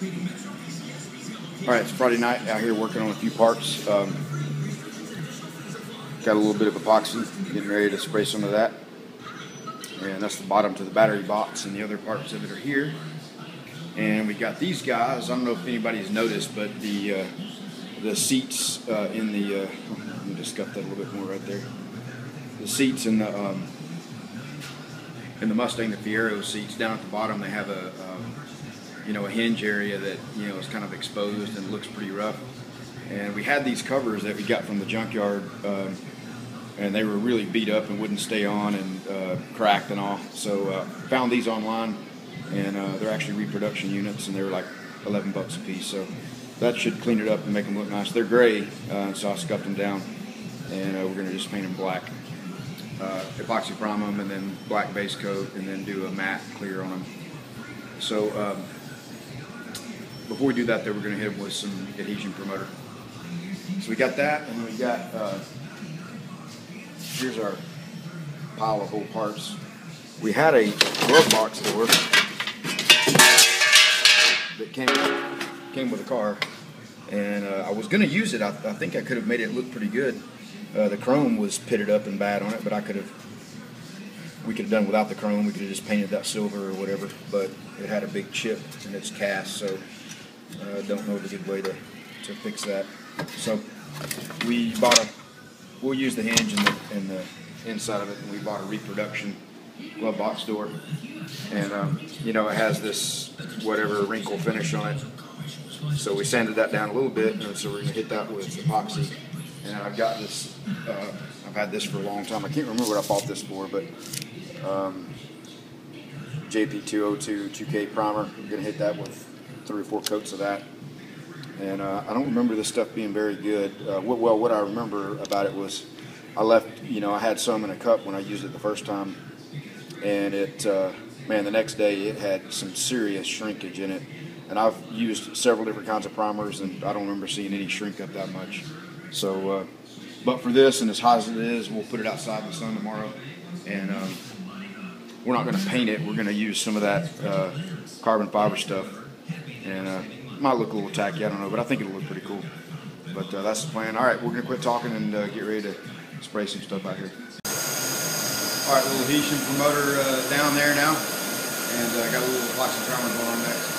All right, it's Friday night out here working on a few parts. Um, got a little bit of epoxy, getting ready to spray some of that. And that's the bottom to the battery box, and the other parts of it are here. And we got these guys. I don't know if anybody's noticed, but the uh, the seats uh, in the uh, let me just cut that a little bit more right there. The seats in the um, in the Mustang, the Fiero seats down at the bottom, they have a um, you know a hinge area that you know is kind of exposed and looks pretty rough. And we had these covers that we got from the junkyard, um, and they were really beat up and wouldn't stay on and uh, cracked and all. So uh, found these online, and uh, they're actually reproduction units, and they were like 11 bucks a piece. So that should clean it up and make them look nice. They're gray, uh, so I scuffed them down, and uh, we're gonna just paint them black. Uh, epoxy prime them, and then black base coat, and then do a matte clear on them. So um, before we do that, though, we're gonna hit them with some adhesion promoter. So we got that, and we got uh, here's our pile of old parts. We had a glove box door that came came with a car, and uh, I was gonna use it. I, I think I could have made it look pretty good. Uh, the chrome was pitted up and bad on it, but I could have. We could have done without the chrome. We could have just painted that silver or whatever. But it had a big chip in its cast, so I uh, don't know the good way to, to fix that. So we bought a. We'll use the hinge and the, and the inside of it, and we bought a reproduction glove box door, and um, you know it has this whatever wrinkle finish on it. So we sanded that down a little bit, and so we're gonna hit that with epoxy. And I've got this. Uh, I've had this for a long time. I can't remember what I bought this for, but um, JP202 2K primer. I'm gonna hit that with three or four coats of that. And uh, I don't remember this stuff being very good. Uh, well, what I remember about it was I left. You know, I had some in a cup when I used it the first time, and it. Uh, man, the next day it had some serious shrinkage in it. And I've used several different kinds of primers, and I don't remember seeing any shrink up that much. So, uh, but for this, and as hot as it is, we'll put it outside in the sun tomorrow, and um, we're not going to paint it. We're going to use some of that uh, carbon fiber stuff, and uh, might look a little tacky. I don't know, but I think it'll look pretty cool. But uh, that's the plan. All right, we're to quit talking and uh, get ready to spray some stuff out here. All right, little adhesion promoter uh, down there now, and I got a little epoxy primer going on next.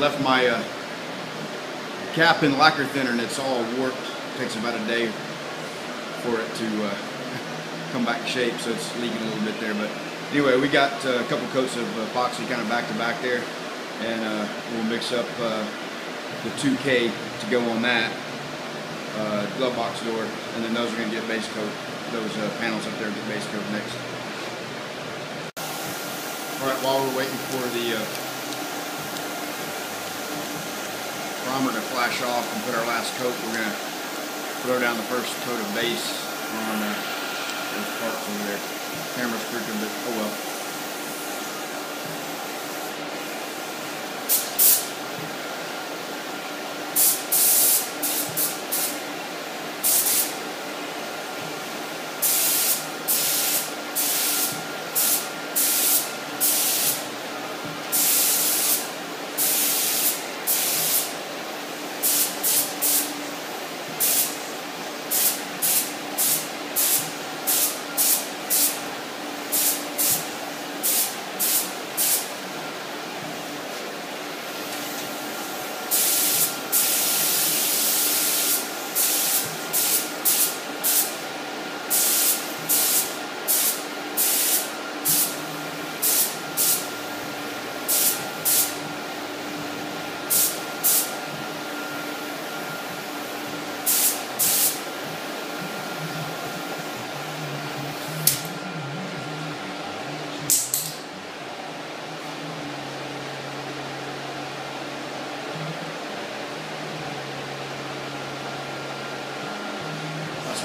Left my uh, cap in lacquer thinner and it's all warped. It takes about a day for it to uh, come back to shape, so it's leaking a little bit there. But anyway, we got uh, a couple coats of epoxy kind of back to back there, and uh, we'll mix up uh, the 2K to go on that uh, glove box door, and then those are going to get base coat. Those uh, panels up there get base coat next. All right, while we're waiting for the primer to flash off and put our last coat, we're going to throw down the first coat of base on uh, those parts over there. Camera's crooked, but oh well.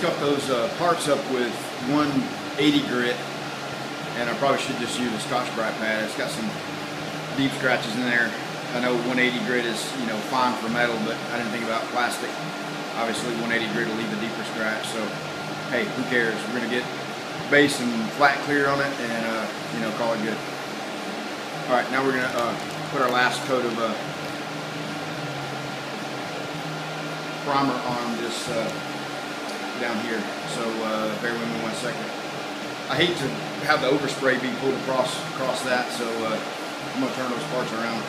Scuff those uh, parts up with 180 grit, and I probably should just use a Scotch-Brite pad. It's got some deep scratches in there. I know 180 grit is, you know, fine for metal, but I didn't think about plastic. Obviously, 180 grit will leave a deeper scratch, so hey, who cares? We're gonna get base and flat clear on it, and uh, you know, call it good. All right, now we're gonna uh, put our last coat of uh, primer on this uh, down here. So uh, bear with me one second. I hate to have the overspray be pulled across across that, so uh, I'm gonna turn those parts around.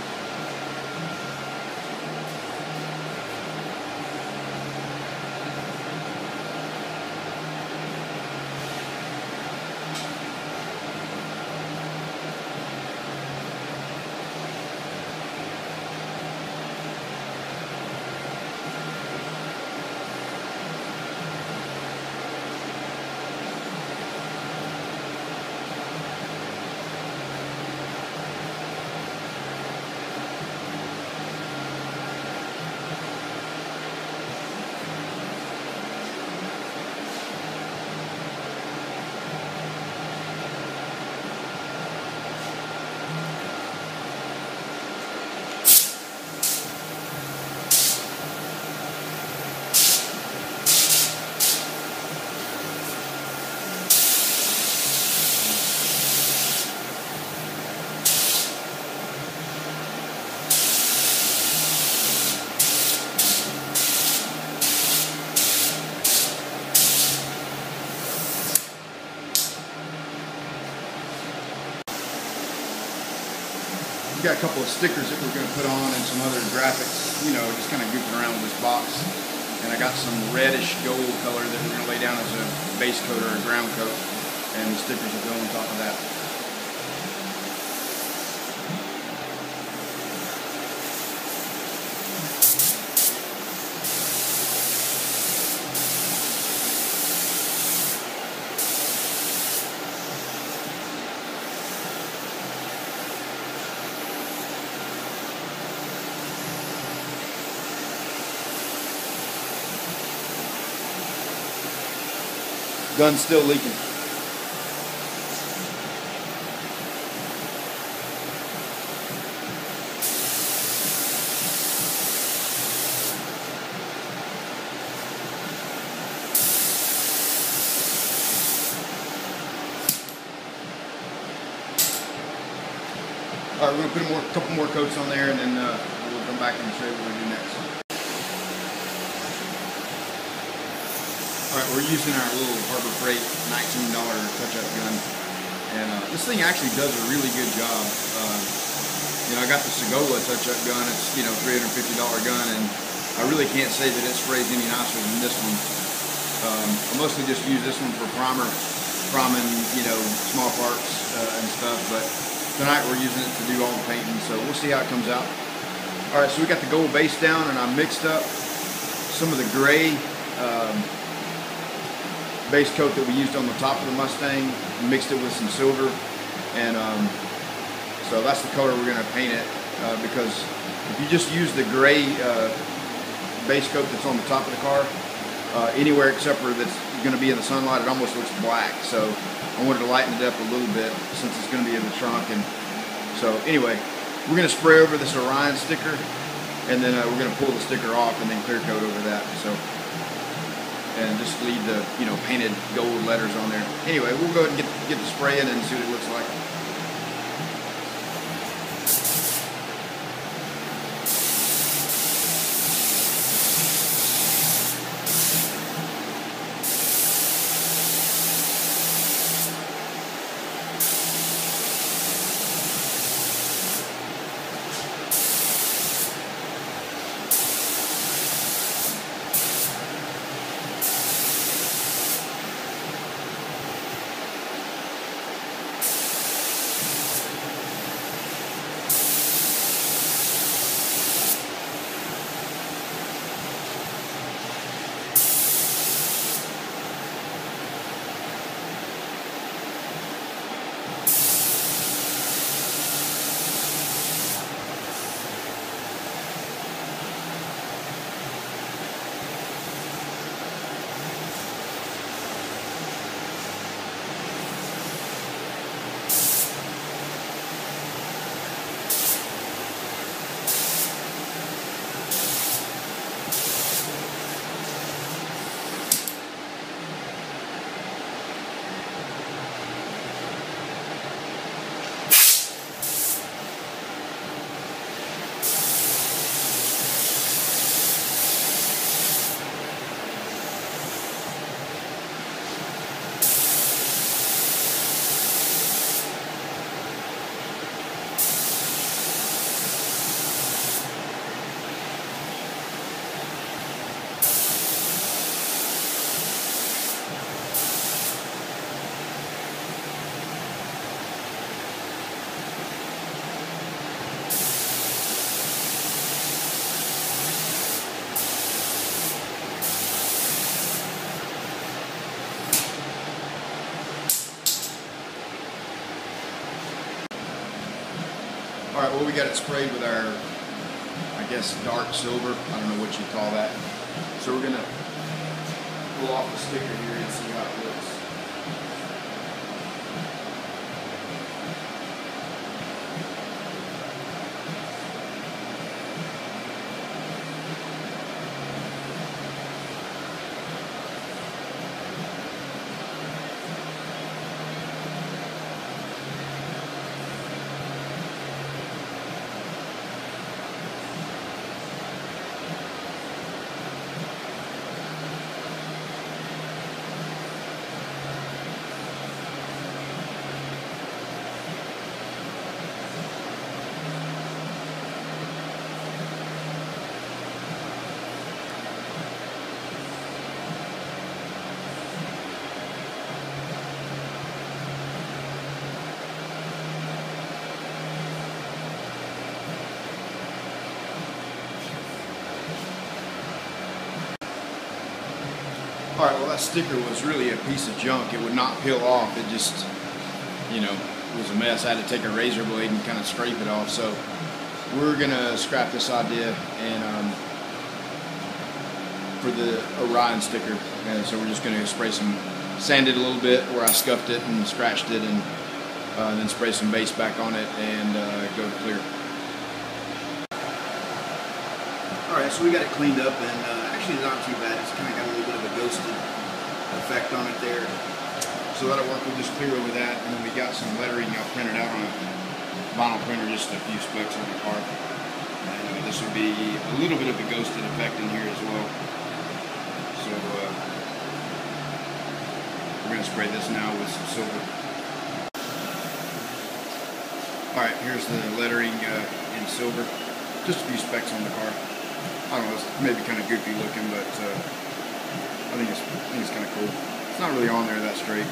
Got a couple of stickers that we're going to put on and some other graphics, you know, just kind of goofing around with this box. And I got some reddish gold color that we're going to lay down as a base coat or a ground coat. And the stickers will go on top of that. Gun's still leaking. All right, we're gonna put a more, couple more coats on there, and then uh, we'll come back and show you what we're do next. All right, we're using our little Harbor Freight $19 touch-up gun. And uh, this thing actually does a really good job. Uh, you know, I got the Segola touch-up gun. It's, you know, $350 gun. And I really can't say that it sprays any nicer than this one. Um, I mostly just use this one for primer, priming, you know, small parts uh, and stuff, but tonight we're using it to do all the painting, so we'll see how it comes out. All right, so we got the gold base down and I mixed up some of the gray um, base coat that we used on the top of the Mustang, mixed it with some silver, and um, so that's the color we're gonna paint it uh, because if you just use the gray uh, base coat that's on the top of the car, uh, anywhere except for that's going to be in the sunlight, it almost looks black. So I wanted to lighten it up a little bit since it's going to be in the trunk. And so anyway, we're going to spray over this Orion sticker, and then uh, we're going to pull the sticker off and then clear coat over that. So and just leave the you know painted gold letters on there. Anyway, we'll go ahead and get get the spray in and see what it looks like. Well, we got it sprayed with our, I guess, dark silver. I don't know what you call that. So we're gonna pull off the sticker here and see how it looks. All right, well, that sticker was really a piece of junk. It would not peel off. It just, you know, was a mess. I had to take a razor blade and kind of scrape it off. So we're gonna scrap this idea and um, for the Orion sticker. And so we're just gonna spray some, sand it a little bit where I scuffed it and scratched it, and uh, then spray some base back on it and uh, go to clear. All right, so we got it cleaned up, and uh, actually not too bad. It's kind of got a little bit of a ghosted effect on it there. So that'll work. We'll just clear over that, and then we got some lettering I'll print it out on a vinyl printer, just a few specks on the car. And uh, this will be a little bit of a ghosted effect in here as well. So uh, we're gonna spray this now with some silver. All right, here's the lettering uh, in silver. Just a few specks on the car. I don't know, it's maybe kind of goofy looking, but uh, I think it's, it's kind of cool. It's not really on there that straight.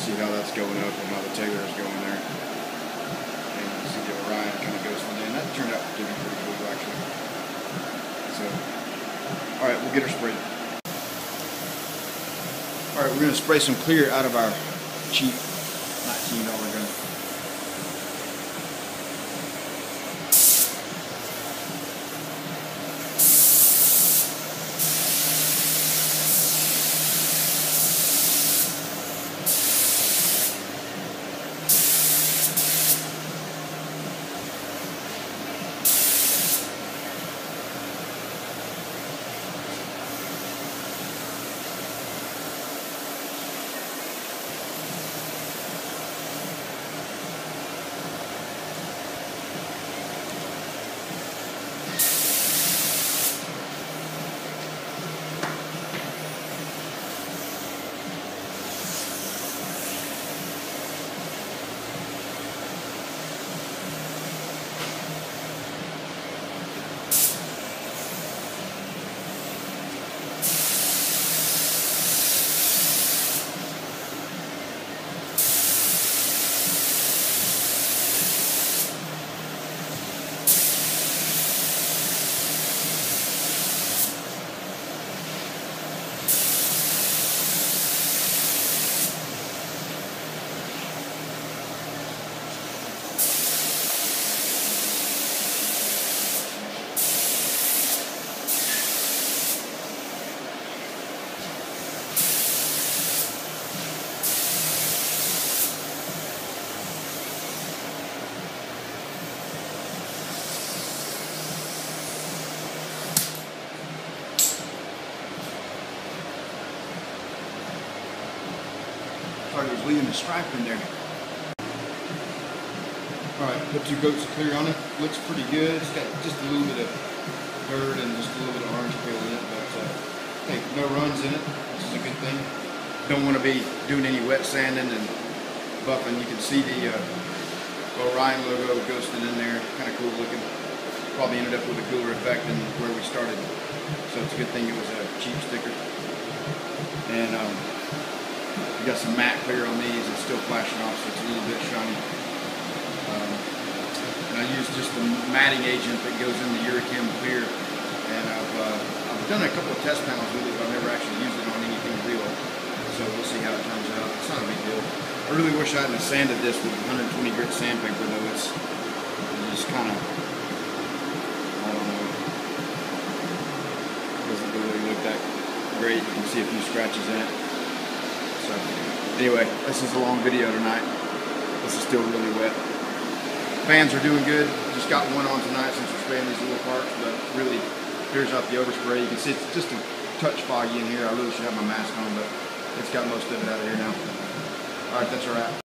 See how that's going up and how the Taylor is going there. And you see the Orion kind of goes from there. And that turned out to be pretty cool, actually. So, all right, we'll get her sprayed. All right, we're going to spray some clear out of our cheap A stripe in there. All right, put coats of clear on it. Looks pretty good. It's got just a little bit of dirt and just a little bit of orange peel in it, but uh, hey, no runs in it. This is a good thing. Don't want to be doing any wet sanding and buffing. You can see the uh, Orion logo ghosted in there. Kind of cool looking. Probably ended up with a cooler effect than where we started. So it's a good thing it was a cheap sticker. And um, we got some matte clear on these. It's still flashing off, so it's a little bit shiny. Um, and I use just the matting agent that goes in the Urichem clear. And I've, uh, I've done a couple of test panels with it, but I've never actually used it on anything real. So we'll see how it turns out. It's not a big deal. I really wish I hadn't sanded this with 120 grit sandpaper though. It's, it's just kind of. Doesn't really look that great. You can see a few scratches in it. So anyway, this is a long video tonight. This is still really wet. Fans are doing good. Just got one on tonight since we're spraying these little parts, but really clears out the overspray. You can see it's just a touch foggy in here. I really should have my mask on, but it's got most of it out of here now. All right, that's a wrap.